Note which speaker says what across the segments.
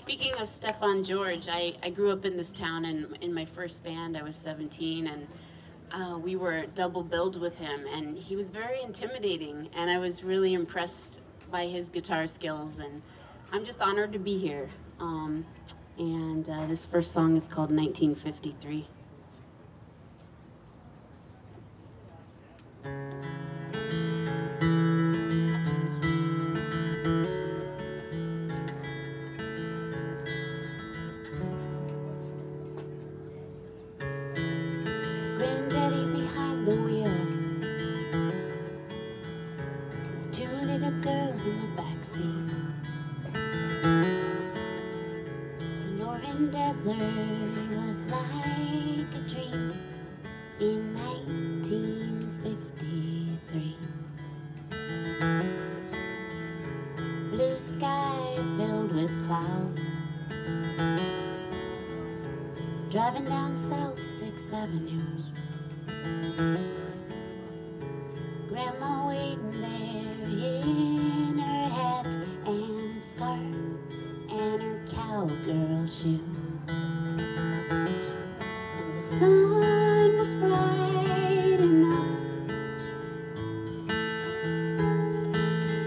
Speaker 1: Speaking of Stefan George, I, I grew up in this town, and in my first band, I was 17, and uh, we were double billed with him, and he was very intimidating, and I was really impressed by his guitar skills, and I'm just honored to be here. Um, and uh, this first song is called 1953. Girls in the back seat. Sonoran Desert was like a dream in 1953. Blue sky filled with clouds. Driving down South 6th Avenue.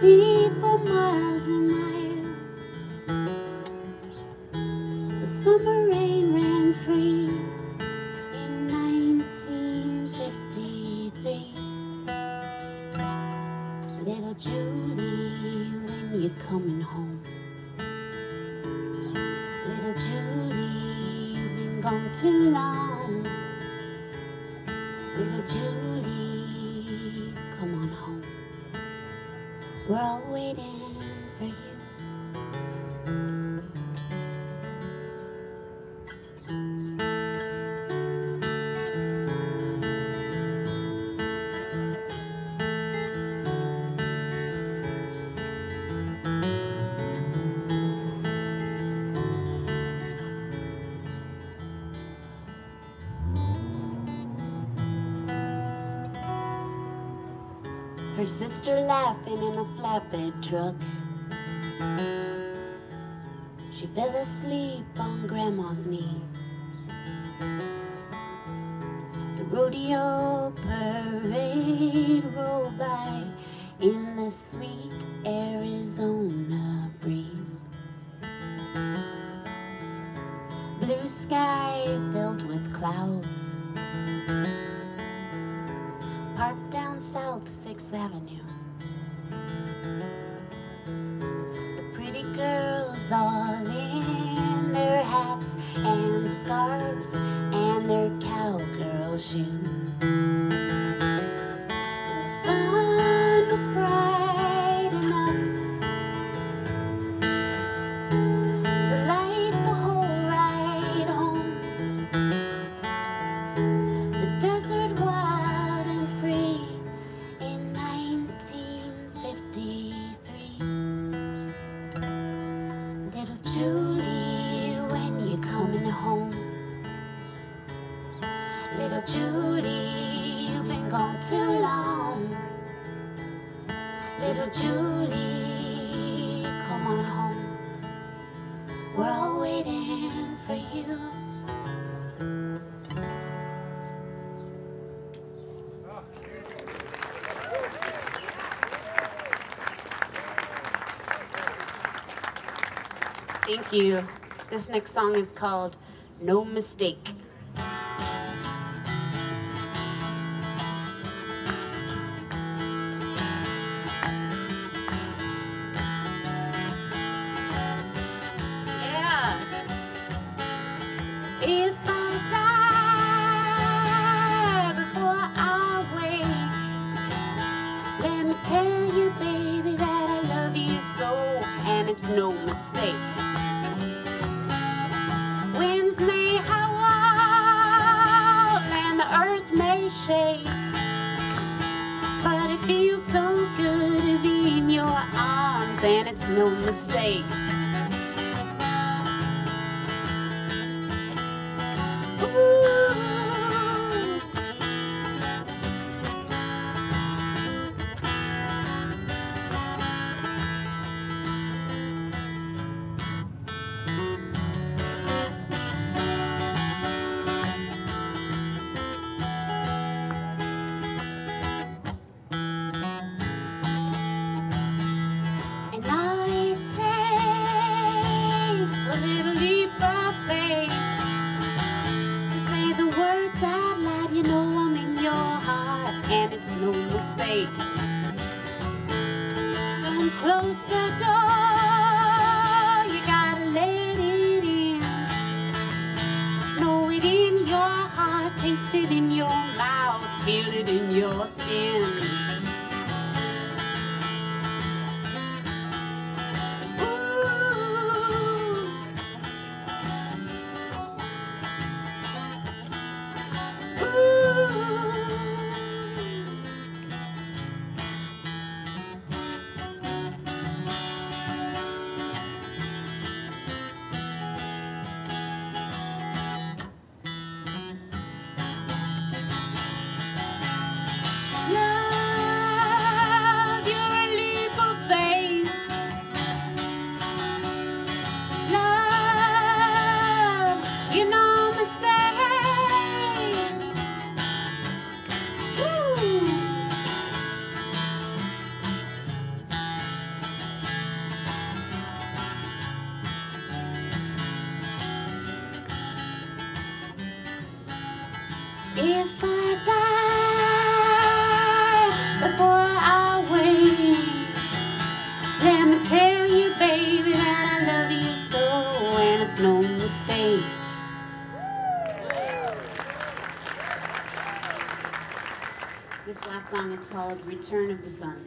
Speaker 1: See for miles and miles. The summer rain ran free in 1953. Little Julie, when you're coming home? Little Julie, you've been gone too long. Little Julie, We're all waiting Her sister laughing in a flatbed truck. She fell asleep on Grandma's knee. The rodeo parade rolled by in the sweet Arizona breeze. Blue sky filled with clouds parked South 6th Avenue. Julie, when you coming home? Little Julie, you've been gone too long. Little Julie, Thank you. This next song is called No Mistake. And it's no mistake. feel it in your skin. last song is called Return of the Sun.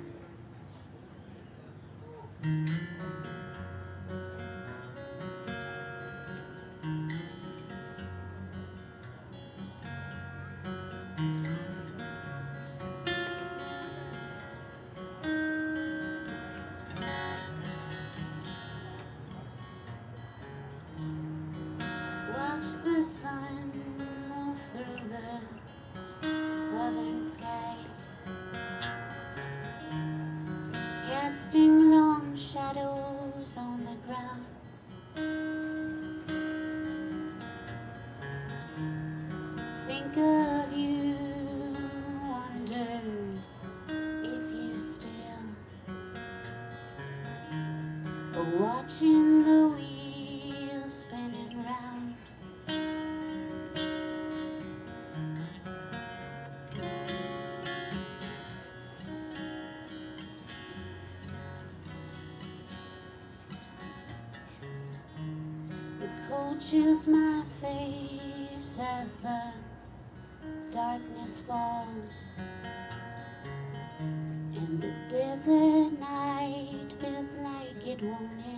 Speaker 1: Watching the wheels spinning round. The coaches my face as the darkness falls. And the desert night feels like it won't end.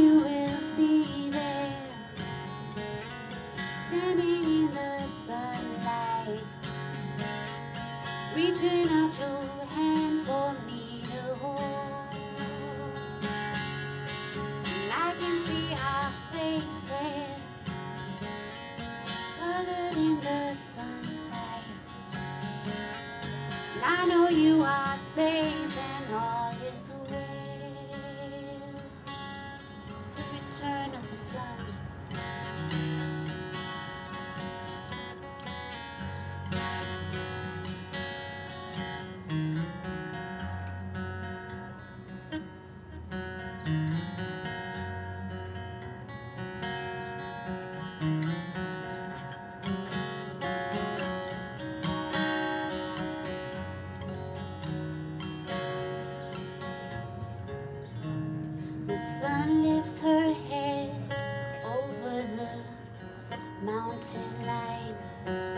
Speaker 1: you will be there Standing in the sunlight Reaching out your hand for me to hold. And I can see our faces Colored in the sunlight. I know you are sun. 起来。